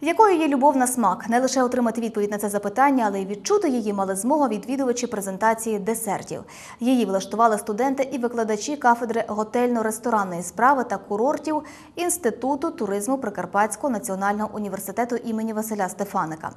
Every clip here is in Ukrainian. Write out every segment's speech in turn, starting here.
Якою є любов на смак? Не лише отримати відповідь на це запитання, але й відчути її мали змогу відвідувачі презентації десертів. Її влаштували студенти і викладачі кафедри готельно-ресторанної справи та курортів Інституту туризму Прикарпатського національного університету імені Василя Стефаника.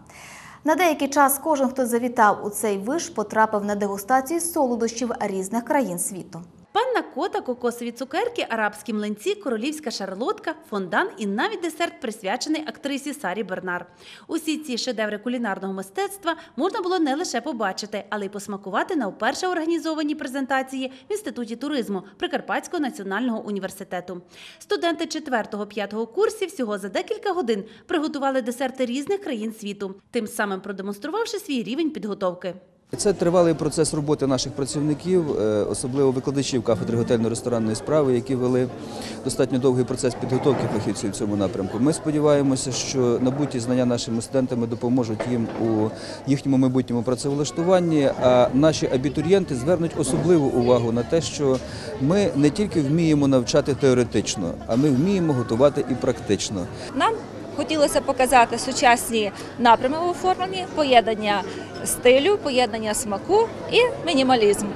На деякий час кожен, хто завітав у цей виш, потрапив на дегустацію солодощів різних країн світу. Панна кота, кокосові цукерки, арабські млинці, королівська шарлотка, фондан і навіть десерт присвячений актрисі Сарі Бернар. Усі ці шедеври кулінарного мистецтва можна було не лише побачити, але й посмакувати на вперше організованій презентації в інституті туризму Прикарпатського національного університету. Студенти 4-5 курсів всього за декілька годин приготували десерти різних країн світу, тим самим продемонструвавши свій рівень підготовки. Це тривалий процес роботи наших працівників, е, особливо викладачів кафедри готельно-ресторанної справи, які вели достатньо довгий процес підготовки фахівців в цьому напрямку. Ми сподіваємося, що набуті знання нашими студентами допоможуть їм у їхньому майбутньому працевлаштуванні. А наші абітурієнти звернуть особливу увагу на те, що ми не тільки вміємо навчати теоретично, а ми вміємо готувати і практично. Нам хотілося показати сучасні напрями в оформленні, поєднання стилю, поєднання смаку і мінімалізм.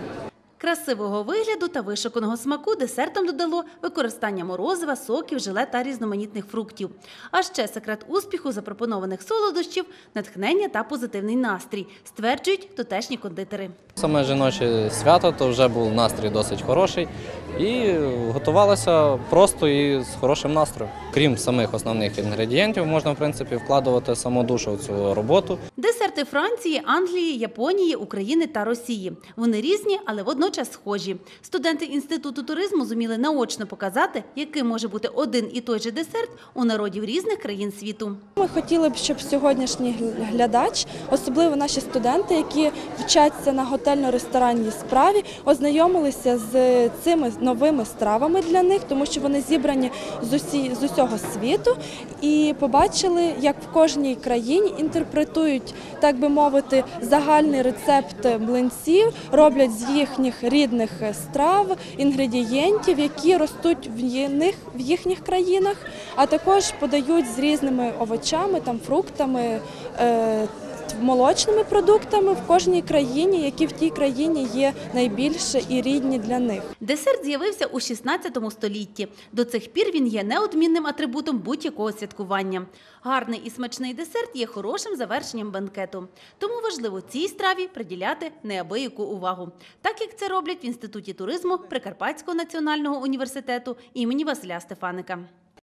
Красивого вигляду та вишуканого смаку десертом додало використання морозива, соків, желе та різноманітних фруктів. А ще секрет успіху запропонованих солодощів натхнення та позитивний настрій, стверджують тутешні кондитери. Саме жіноче свято, то вже був настрій досить хороший і готувалося просто і з хорошим настроєм. Крім самих основних інгредієнтів, можна в принципі вкладувати саму душу в цю роботу. Десерти Франції, Англії, Японії, України та Росії. Вони різні, але водночас схожі. Студенти інституту туризму зуміли наочно показати, яким може бути один і той же десерт у народів різних країн світу. Ми хотіли б, щоб сьогоднішній глядач, особливо наші студенти, які вчаться на готельно-ресторанній справі, ознайомилися з цими новими стравами для них, тому що вони зібрані з усі з усього світу, і побачили, як в кожній країні інтерпретують, так би мовити, загальний рецепт млинців, роблять з їхніх рідних страв, інгредієнтів, які ростуть в їхніх, країнах, а також подають з різними овочами, там фруктами. Молочними продуктами в кожній країні, які в тій країні є найбільше і рідні для них. Десерт з'явився у 16 столітті. До цих пір він є неодмінним атрибутом будь-якого святкування. Гарний і смачний десерт є хорошим завершенням банкету. Тому важливо цій страві приділяти неабияку увагу, так як це роблять в інституті туризму Прикарпатського національного університету імені Василя Стефаника.